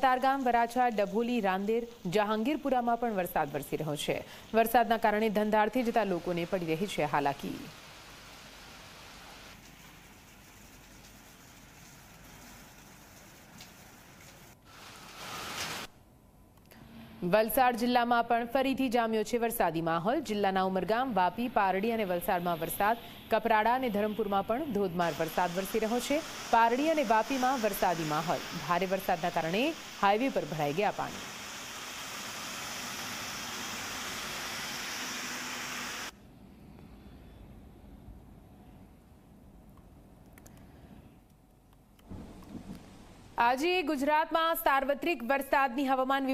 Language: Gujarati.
તારગામ વરાછા, ડભોલી, રાંદેર, જહાંગીરપુરામાં પણ વરસાદ વરસી રહ્યો છે. વરસાદના કારણે ધંધારથી જતા લોકોને પડી રહી છે હાલાકી. વલસાડ જિલ્લામાં પણ ફરીથી જામ્યો છે વરસાદી માહોલ. જિલ્લાના ઉમરગામ, વાપી, પારડી અને વલસાડમાં વરસાદ. કપરાડા અને ધરમપુરમાં પણ ધોધમાર વરસાદ વરસી રહ્યો છે. પારડી અને વાપીમાં વરસાદી માહોલ. ભારે વરસાદના કારણે હાઈવે પર ભરાઈ ગયા પાણી. આજે ગુજરાતમાં સાર્વત્રિક વરસાદની હવામાન